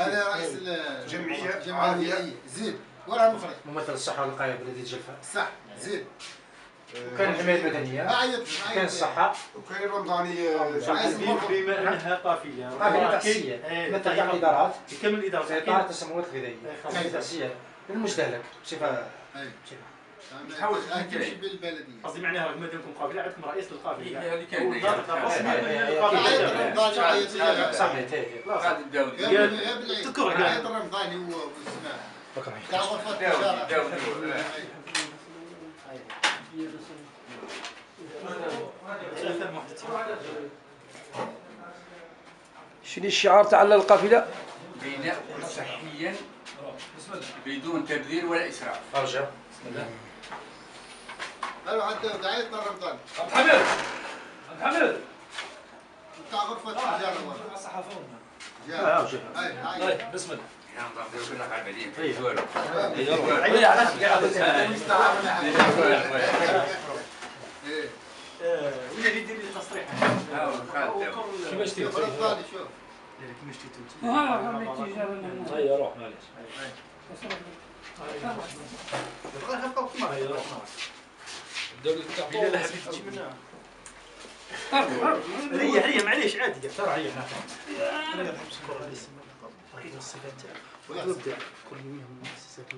هذا رئيس جمعية الجمعية عالية زين ورا مخرج ممثل الصحة والوقاية بلدية جلفة. صح. زين وكان الحماية المدنية عيط كان الصحة وكاين رمضاني عايز بما انها قابلة ولكن- تأسيسية إيه، مثل كامل الإدارات كامل الاداره في إطار التسممات الغذائية تأسيسية للمستهلك بصفة حاول تمشي بالبلدية. قصدي معناها ما دامكم قافله عندكم رئيس للقافله هي اللي كان- هو الضابط الرسمي. تذكر. عيط رمضاني هو تاع. شنو الشعار تاع القافلة؟ بناء صحيا بدون تبذير ولا إسراف. أرجع. قالوا حتى عيط رمضاني محمد محمد تاع غرفة التجارة ورا صحفونا جا. أرجع هاي هاي. طيب بسم الله. آه، ولا يدير لي تصريح. كيفاش تيجي رمضاني شوف. كيفاش تيتوت هيا روح معليش هيا روح تجي منها. هي هي معليش عادي ترى هنا أنا قاعد الصفات. كل مؤسسات